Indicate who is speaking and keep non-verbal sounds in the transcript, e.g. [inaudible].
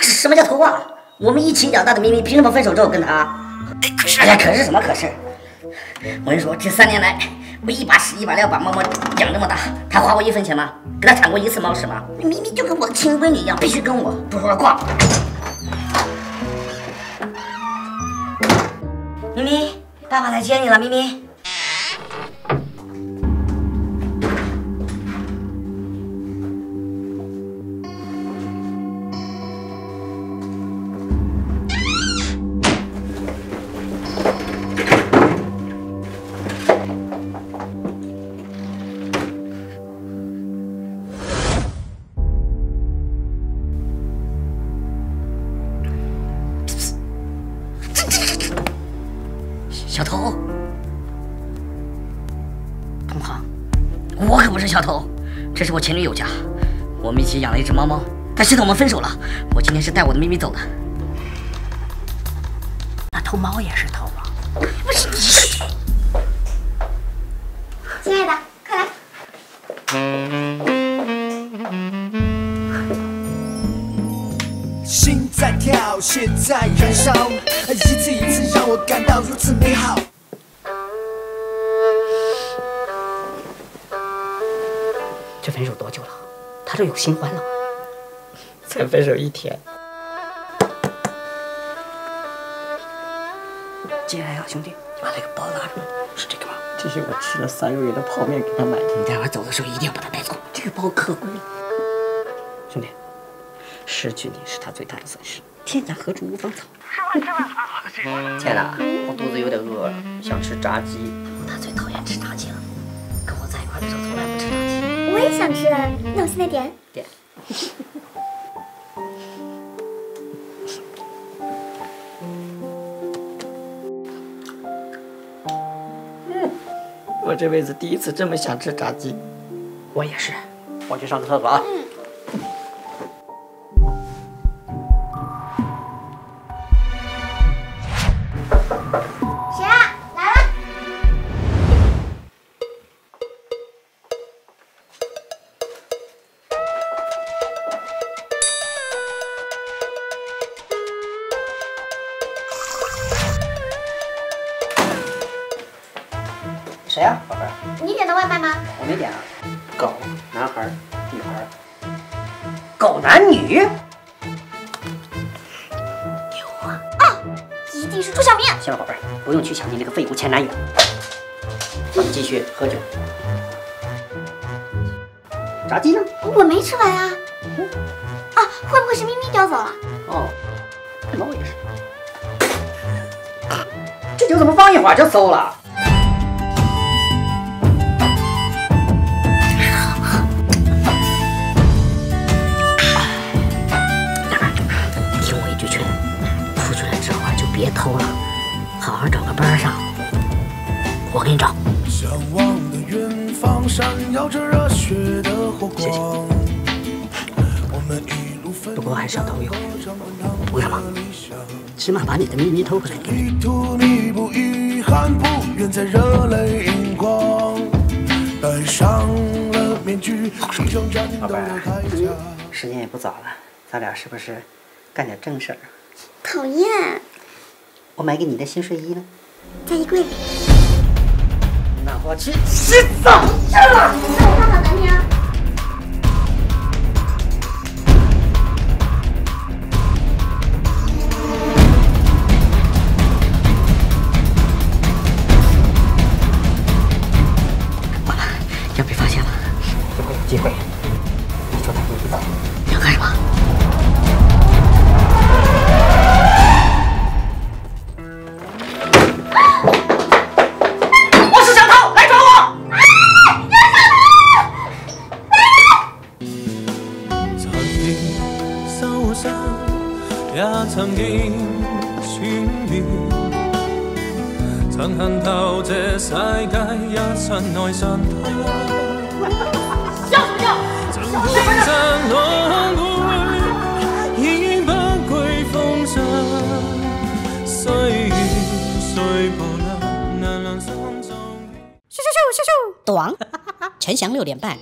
Speaker 1: 什么叫偷挂？我们一起养大的咪咪，凭什么分手之后跟他？哎，可是，哎呀，可是什么可是？我跟你说，这三年来，我一把屎一把尿把猫猫养这么大，他花过一分钱吗？给他铲过一次猫屎吗？咪咪就跟我的亲闺女一样，必须跟我，不说了，挂。咪咪，爸爸来接你了，咪咪。小偷，同行，我可不是小偷，这是我前女友家，我们一起养了一只猫猫，但现在我们分手了，我今天是带我的咪咪走的，
Speaker 2: 那偷猫也是偷啊？
Speaker 1: 不是
Speaker 3: 你。
Speaker 4: 好。在燃烧，一一次次让我感到如此美
Speaker 2: 这分手多久了？他都有新欢了？才分手一天。进来啊，兄弟，你把那个包拿出来，是这个吗？这是我吃了三个月的泡面给他买的。你待会走的时候一定要把它带走，这个包可贵了，兄弟。失去你是他最大的损失。天涯何处无芳草。吃饭吃饭亲爱的，我肚子有点饿，了，想吃炸鸡。他最讨厌吃炸鸡了，跟我在一块的时候从来不吃炸鸡。
Speaker 3: 我也想吃，那我现在点。
Speaker 2: 点。我这辈子第一次这么想吃炸鸡。我也是，我去上个厕所啊。谁呀，宝贝儿？
Speaker 3: 你点的外卖吗？
Speaker 2: 我没点啊。狗，男孩，女孩，狗男女。
Speaker 3: 有啊啊！一定是朱小明。
Speaker 2: 行了，宝贝儿，不用去想你那个废物前男友。咱们继续喝酒。炸鸡呢？
Speaker 3: 我没吃完啊。啊，会不会是咪咪叼走了？
Speaker 2: 哦，猫也是。这酒怎么放一会儿就馊了？我给你找。谢谢。不过还要投一个，不要了，起码把你的秘密偷回来。斗的老板，时间也不早了，咱俩是不是干点正事儿？
Speaker 3: 讨厌。
Speaker 2: 我买给你的新睡衣呢？
Speaker 3: 在衣柜里。
Speaker 2: 我去洗澡，
Speaker 3: 那我看好等你啊！
Speaker 2: 完了，要被发现了，机会机会，你知道。你要干什么？也曾曾透世界，
Speaker 5: 笑什么笑？
Speaker 2: 笑什么？笑！杜王，陈翔 [laughs] 六点半。